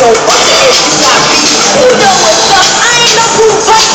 Yo, what the is you? You know what's up, I ain't no fool, but